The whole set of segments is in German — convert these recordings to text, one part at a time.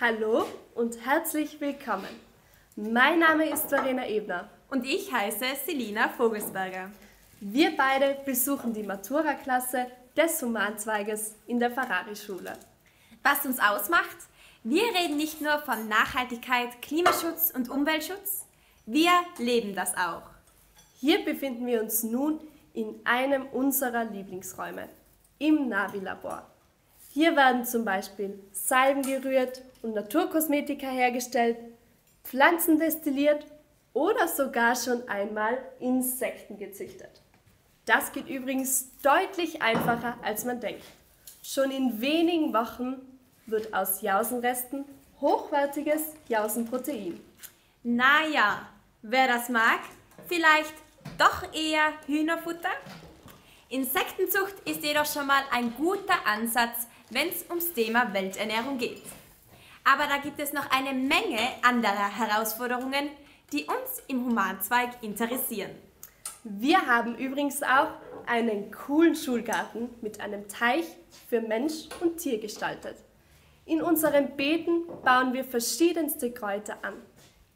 Hallo und herzlich willkommen. Mein Name ist Verena Ebner. Und ich heiße Selina Vogelsberger. Wir beide besuchen die Matura-Klasse des Humanzweiges in der Ferrari-Schule. Was uns ausmacht? Wir reden nicht nur von Nachhaltigkeit, Klimaschutz und Umweltschutz, wir leben das auch. Hier befinden wir uns nun in einem unserer Lieblingsräume, im Navi-Labor. Hier werden zum Beispiel Salben gerührt und Naturkosmetika hergestellt, Pflanzen destilliert oder sogar schon einmal Insekten gezüchtet. Das geht übrigens deutlich einfacher, als man denkt. Schon in wenigen Wochen wird aus Jausenresten hochwertiges Jausenprotein. Naja, wer das mag, vielleicht doch eher Hühnerfutter? Insektenzucht ist jedoch schon mal ein guter Ansatz, wenn es ums Thema Welternährung geht. Aber da gibt es noch eine Menge anderer Herausforderungen, die uns im Humanzweig interessieren. Wir haben übrigens auch einen coolen Schulgarten mit einem Teich für Mensch und Tier gestaltet. In unseren Beeten bauen wir verschiedenste Kräuter an.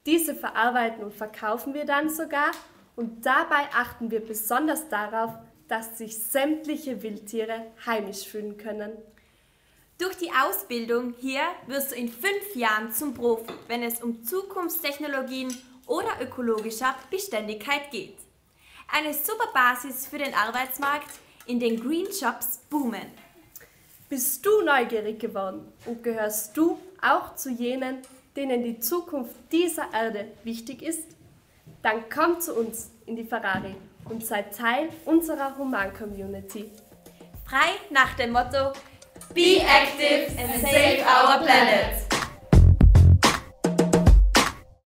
Diese verarbeiten und verkaufen wir dann sogar und dabei achten wir besonders darauf, dass sich sämtliche Wildtiere heimisch fühlen können. Durch die Ausbildung hier wirst du in fünf Jahren zum Profi, wenn es um Zukunftstechnologien oder ökologischer Beständigkeit geht. Eine super Basis für den Arbeitsmarkt, in den Green Jobs boomen. Bist du neugierig geworden und gehörst du auch zu jenen, denen die Zukunft dieser Erde wichtig ist? Dann komm zu uns in die Ferrari und sei Teil unserer Human-Community. Frei nach dem Motto Be active and save our planet.